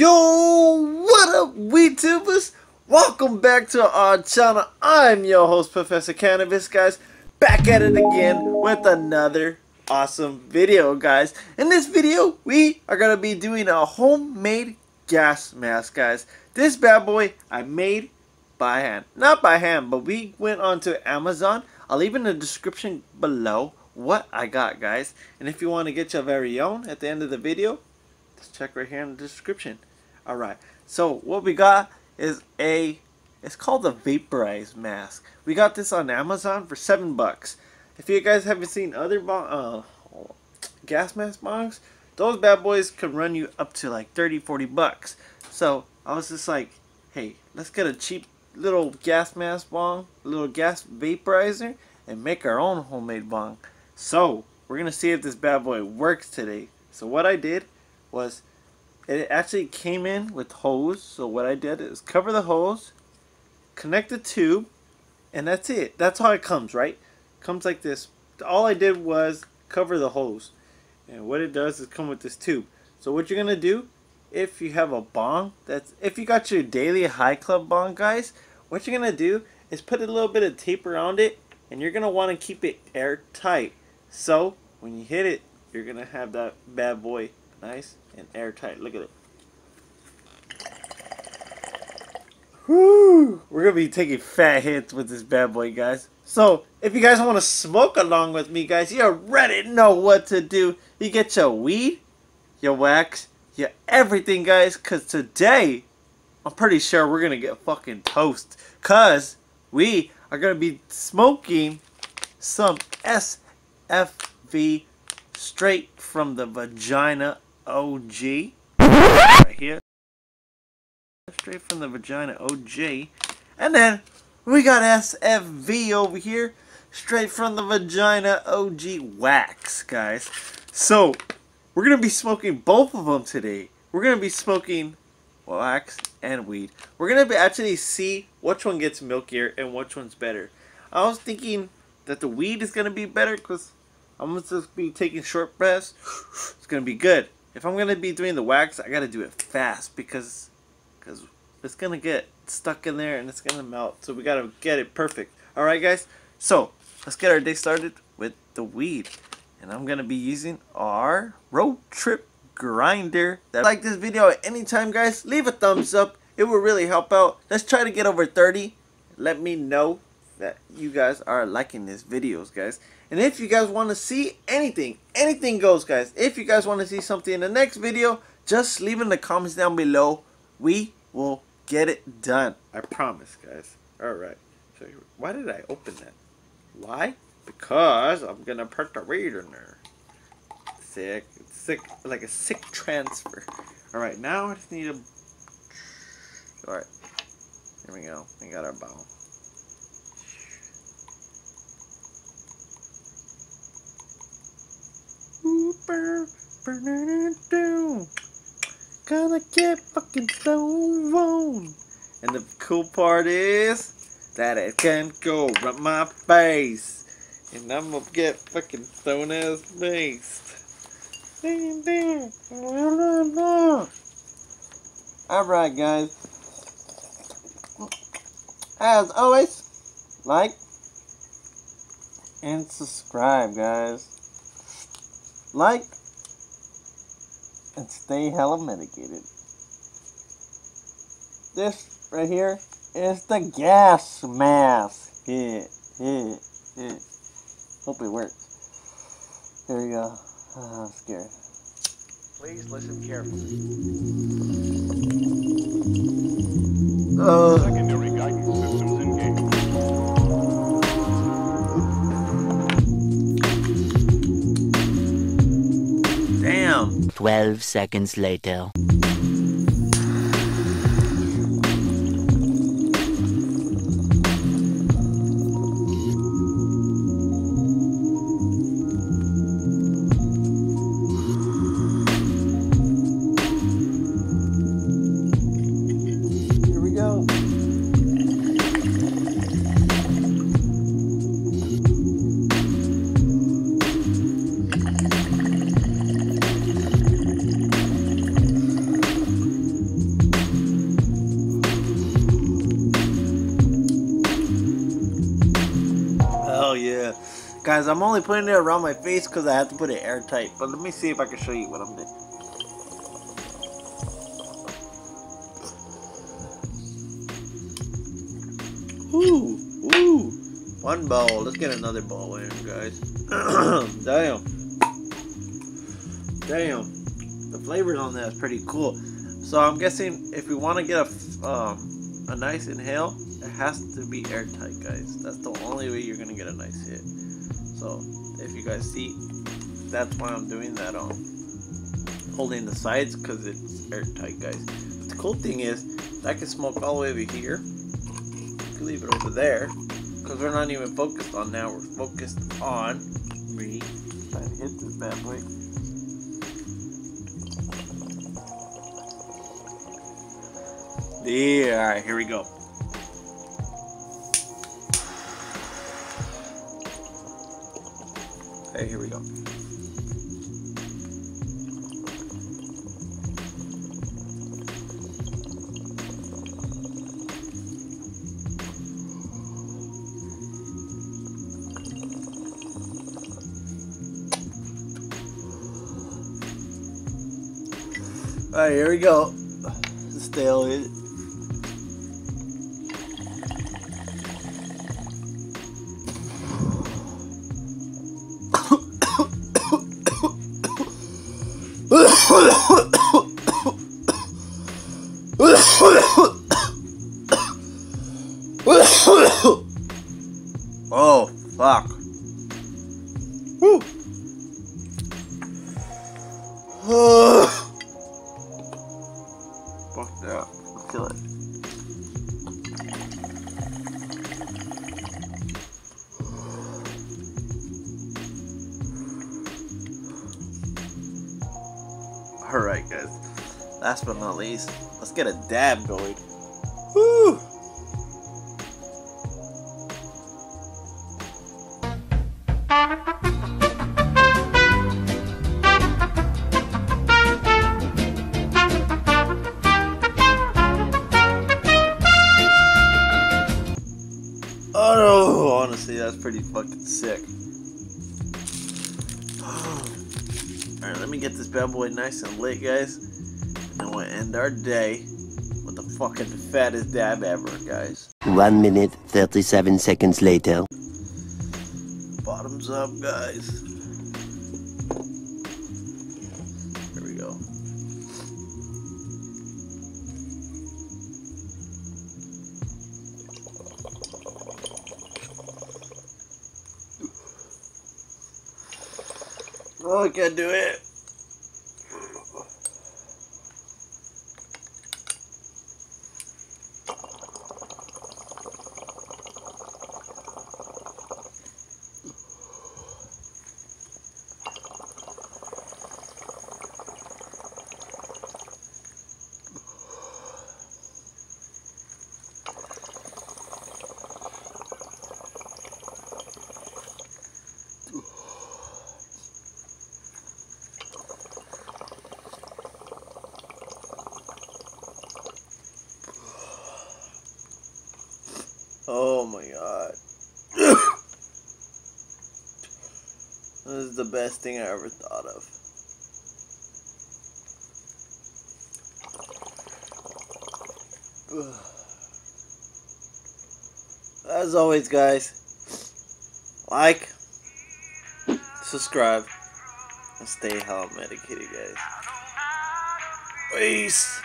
Yo, what up, WeedTubers? Welcome back to our channel. I'm your host, Professor Cannabis, guys. Back at it again with another awesome video, guys. In this video, we are going to be doing a homemade gas mask, guys. This bad boy I made by hand. Not by hand, but we went onto Amazon. I'll leave in the description below what I got, guys. And if you want to get your very own at the end of the video, just check right here in the description. Alright, so what we got is a, it's called a vaporized mask. We got this on Amazon for 7 bucks. If you guys haven't seen other uh, gas mask bongs, those bad boys can run you up to like 30, 40 bucks. So I was just like, hey, let's get a cheap little gas mask bong, little gas vaporizer, and make our own homemade bong. So we're gonna see if this bad boy works today. So what I did was it actually came in with hose. So what I did is cover the hose, connect the tube, and that's it. That's how it comes, right? Comes like this. All I did was cover the hose. And what it does is come with this tube. So what you're gonna do, if you have a bong, that's if you got your daily high club bong, guys, what you're gonna do is put a little bit of tape around it, and you're gonna want to keep it airtight. So when you hit it, you're gonna have that bad boy nice and airtight. Look at it. Whoo! We're gonna be taking fat hits with this bad boy, guys. So, if you guys want to smoke along with me, guys, you already know what to do. You get your weed, your wax, your everything, guys, because today, I'm pretty sure we're gonna get fucking toast. Because we are gonna be smoking some SFV straight from the vagina OG. Right here. Straight from the vagina OG. And then we got SFV over here. Straight from the vagina OG wax, guys. So, we're going to be smoking both of them today. We're going to be smoking wax and weed. We're going to be actually see which one gets milkier and which one's better. I was thinking that the weed is going to be better because I'm going to be taking short breaths. It's going to be good. If I'm to be doing the wax, I got to do it fast because because it's to get stuck in there and it's to melt. So we got to get it perfect. Alright guys, so let's get our day started with the weed. And I'm to be using our road trip grinder. That like this video at any time guys, leave a thumbs up. It will really help out. Let's try to get over 30. Let me know that you guys are liking these videos guys. And if you guys want to see anything, anything goes, guys. If you guys want to see something in the next video, just leave in the comments down below. We will get it done. I promise, guys. Alright. So, why did I open that? Why? Because I'm going to put the weed in there. Sick. Sick. Like a sick transfer. Alright, now I just need a... Alright. Here we go. We got our bottle. Super burning it down. Gonna get fucking stoned. And the cool part is that it can go right my face. And I'm gonna get fucking stoned as based. Alright guys. As always, like and subscribe guys like, and stay hella medicated. This right here is the gas mask. Yeah, yeah, yeah. Hope it works. There you go. Oh, I'm scared. Please listen carefully. Uh, 12 seconds later. Guys, I'm only putting it around my face because I have to put it airtight. But let me see if I can show you what I'm doing. Woo! Woo! One bowl. Let's get another bowl in, guys. Damn. Damn. The flavors on that is pretty cool. So I'm guessing if we want to get a, um, a nice inhale, it has to be airtight, guys. That's the only way you're going to get a nice hit. So if you guys see, that's why I'm doing that on holding the sides because it's airtight, guys. But the cool thing is, I can smoke all the way over here. You can leave it over there because we're not even focused on now. We're focused on me to hit this bad boy. Yeah, all right, here we go. Okay, here we go. Alright, here we go. Stale it. Oh, fuck. Alright, guys. Last but not least, let's get a dab going. Woo! Oh no, honestly, that's pretty fucking sick. Alright, let me get this bad boy nice and lit, guys. And then we'll end our day with the fucking fattest dab ever, guys. 1 minute 37 seconds later. Bottoms up, guys. Oh, I can't do it. Oh my god. this is the best thing I ever thought of. As always, guys, like, subscribe, and stay hell medicated, guys. Peace.